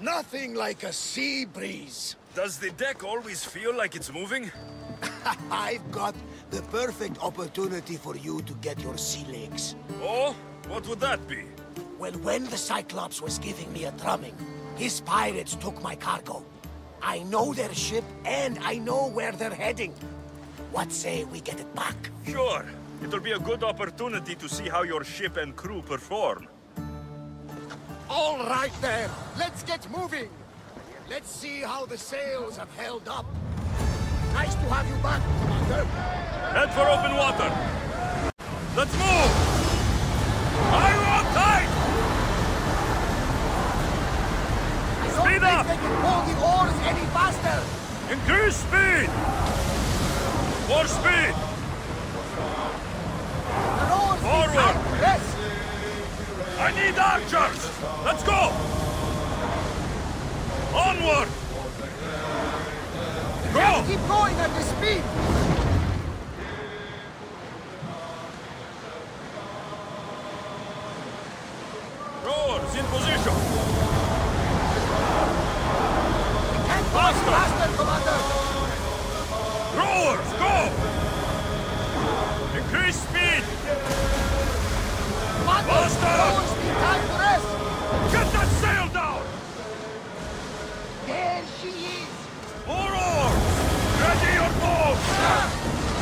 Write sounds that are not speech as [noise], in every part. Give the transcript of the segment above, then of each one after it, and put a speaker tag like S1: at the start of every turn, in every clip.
S1: Nothing like a sea breeze.
S2: Does the deck always feel like it's moving? [laughs]
S1: I've got the perfect opportunity for you to get your sea legs.
S2: Oh? What would that be?
S1: Well, when the Cyclops was giving me a drumming, his pirates took my cargo. I know their ship, and I know where they're heading. What say we get it back?
S2: Sure. It'll be a good opportunity to see how your ship and crew perform.
S1: All right then, let's get moving. Let's see how the sails have held up. Nice to have you back, Commander.
S2: Head for open water. Let's move! You on tight?
S1: I don't
S2: Speed up!
S1: they can pull the oars any faster.
S2: Increase speed! More speed!
S1: The oars need
S2: Forward.
S1: time to rest.
S2: I need archers! Let's go! Onward! Go!
S1: Keep going at this speed.
S2: Rowers in position!
S1: Can't go faster, Commander.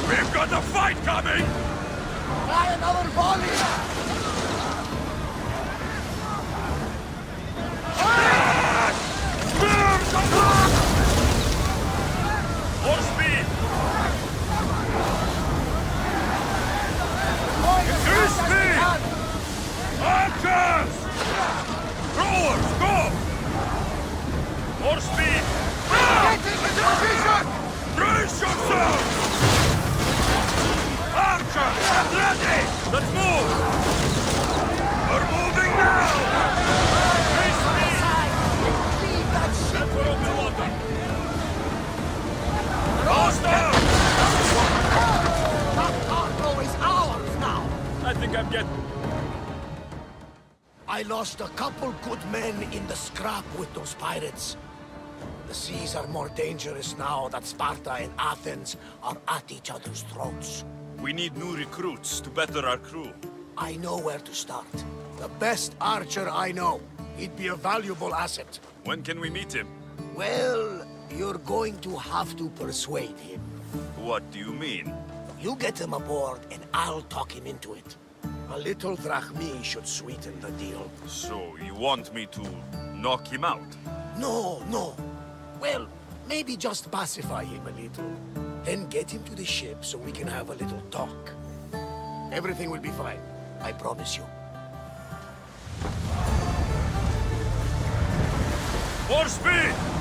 S2: We've got a fight coming!
S1: Try another volley.
S2: Let's move! We're moving now!
S1: That cargo is ours now.
S2: I think I'm getting...
S1: I lost a couple good men in the scrap with those pirates. The seas are more dangerous now that Sparta and Athens are at each other's throats.
S2: We need new recruits to better our crew.
S1: I know where to start. The best archer I know. He'd be a valuable asset.
S2: When can we meet him?
S1: Well, you're going to have to persuade him.
S2: What do you mean?
S1: You get him aboard and I'll talk him into it. A little drachmae should sweeten the deal.
S2: So, you want me to knock him out?
S1: No, no. Well, maybe just pacify him a little. Then get him to the ship so we can have a little talk. Everything will be fine. I promise you.
S2: More speed!